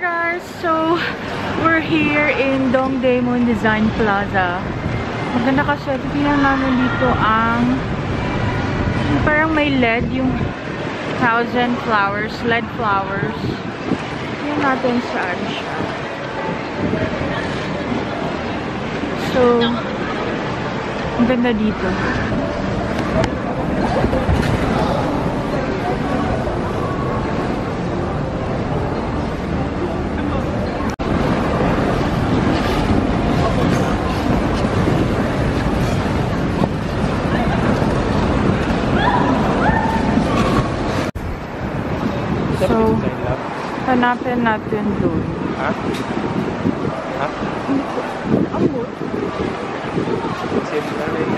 guys! So, we're here in Dongdaemun Design Plaza. Maganda kasi, tingnan namin dito ang parang may LED, yung thousand flowers, LED flowers. Tingnan natin saan siya. So, ang ganda dito. So, hanapin natin doon. Ha? Ha? Amot. Same na rin.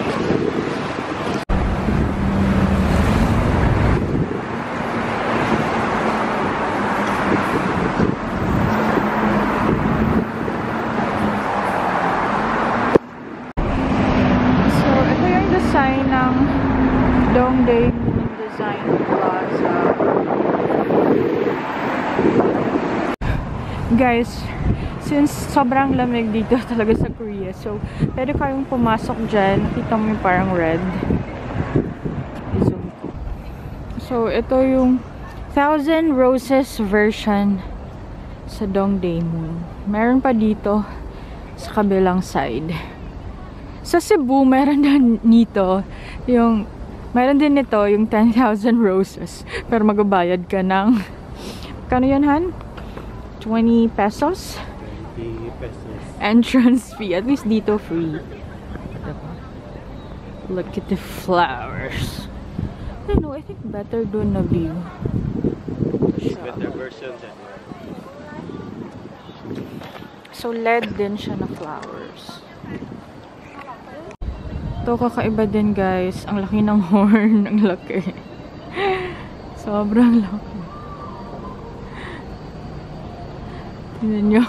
Design ng Dongdaemun Design Plaza. Guys, since sobrang lamig dito talaga sa Korea, so, pwede kayong pumasok dyan. Nakita mo yung parang red. So, ito yung Thousand Roses version sa Dongdaemun. Meron pa dito sa kabilang side. Sa Cebu, meron din nito yung meron din nito yung 10,000 roses. Pero magbabayad ka ng kano yan, Han? 20 pesos? 20 pesos. Entrance fee. At least dito free. Look at the flowers. I don't know, I think better doon na view. Better version dyan. So, LED din siya na flowers. Ito, kakaiba din guys. Ang laki ng horn. Ang laki. Sobrang laki. Tingnan nyo.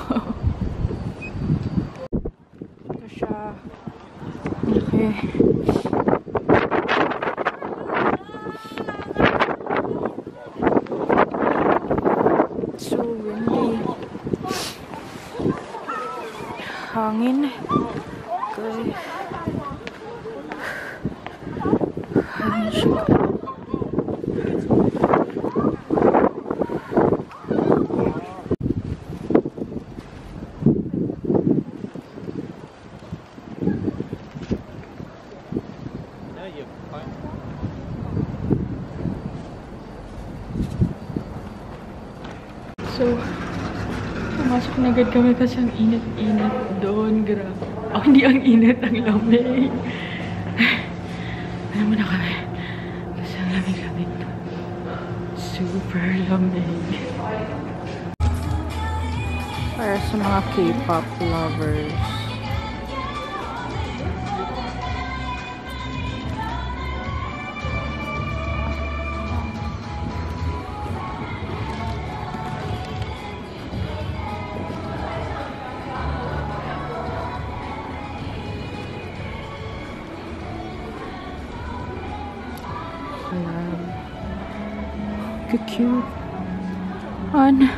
Ito siya. Laki. So windy. Hangin. Okay. Hangin siya. Yeah, you fine. So, pumasok na agad kami kasi ang init-init doon. Grabe. Oh, hindi ang init, ang lamig. Super lamig. Para sa mga K-pop lovers. Ka-cute. On.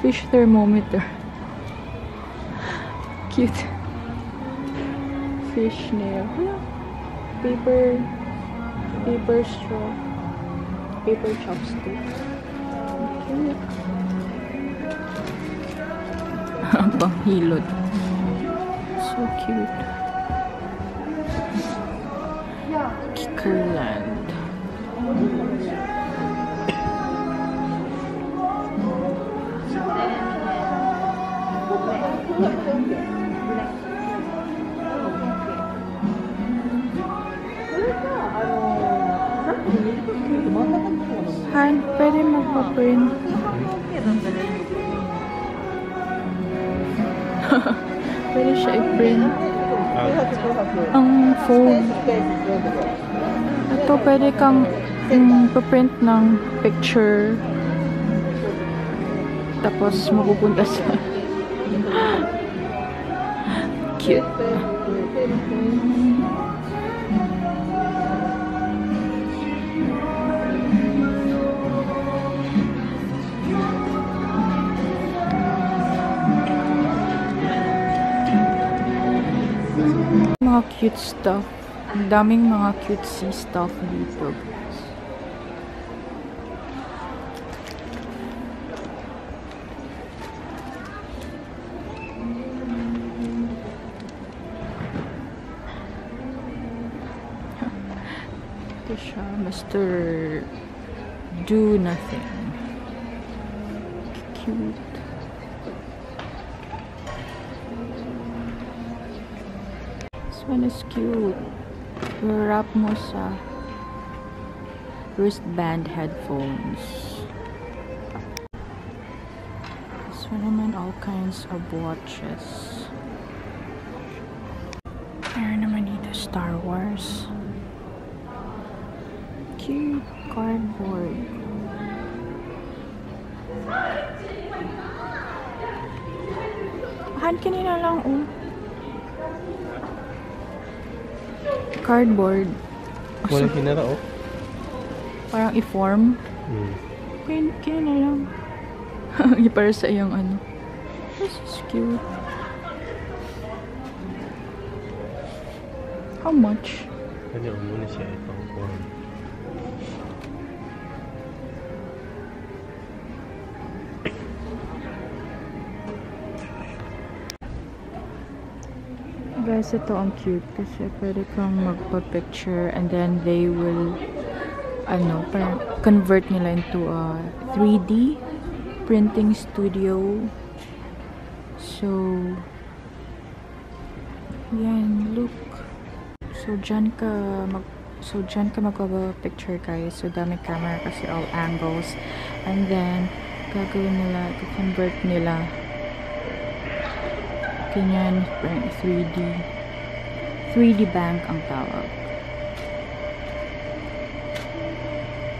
Fish thermometer. Cute. Fish nail. Paper. Paper straw. Paper chopstick. Cute. Ang panghilot. So cute. Kickerland. Han, pwede magpa-print. pwede siya i-print. Ang phone. Ito, pwede kang um, print ng picture. Tapos, mapupunta sa... Cute. Mga cute stuff. Ang daming mga cutesy stuff dito. Ito siya, Mr. Do Nothing. Cute. One is cute. Wrap mo sa wristband headphones. One naman all kinds of watches. Meron naman dito Star Wars. Cute cardboard. Han, kanina lang, oh. Cardboard. Walang hinara, oh. Parang i-form. Hmm. Kaya, kaya na lang. Para sa iyong ano. This is cute. How much? Kanya muna siya itong form. Guys, ito ang cute kasi pwede kang magpa-picture and then they will ano, convert nila into a 3D printing studio. So, yan, look. So, dyan ka mag So, dyan ka magpapa-picture guys. So, dami camera kasi all angles. And then, gagawin nila, i-convert nila ganyan, parang 3D. 3D bank ang tawag.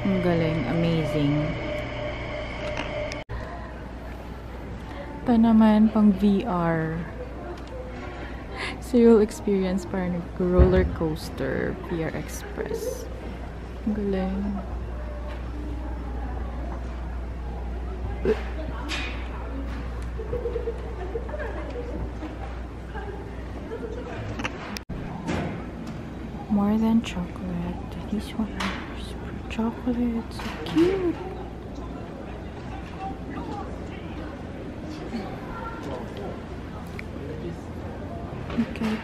Ang galing, amazing. Ito naman, pang VR. So, you'll experience parang roller coaster, VR Express. Ang galing. More than chocolate. These ones are super chocolate. So cute. Okay.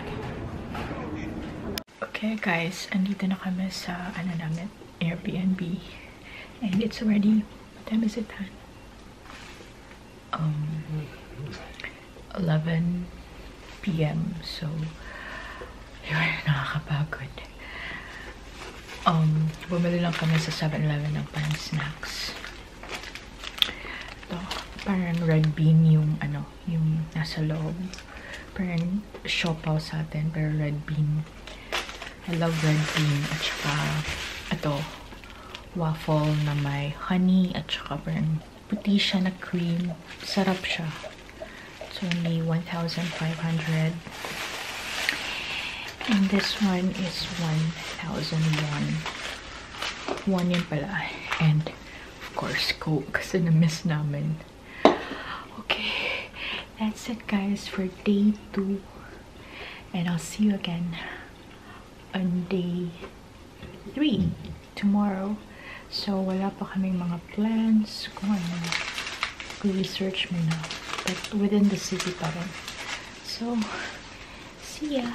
Okay guys, andito na kami sa ano namin, Airbnb. And it's already, what time is it? Um, 11 p.m. So, yun, nakakapagod. Um, bumili lang kami sa 7-Eleven ng parang snacks. Ito, parang red bean yung ano, yung nasa loob. Parang siopaw sa atin, pero red bean. I love red bean. At saka, ito, waffle na may honey at saka parang puti siya na cream. Sarap siya. It's only 1,500. And this one is 1,001. One yun pala. And, of course, Coke. Kasi na-miss namin. Okay. That's it, guys, for day two. And I'll see you again on day three tomorrow. So, wala pa kaming mga plans kung ano. Research muna. But within the city pa rin. So, see ya.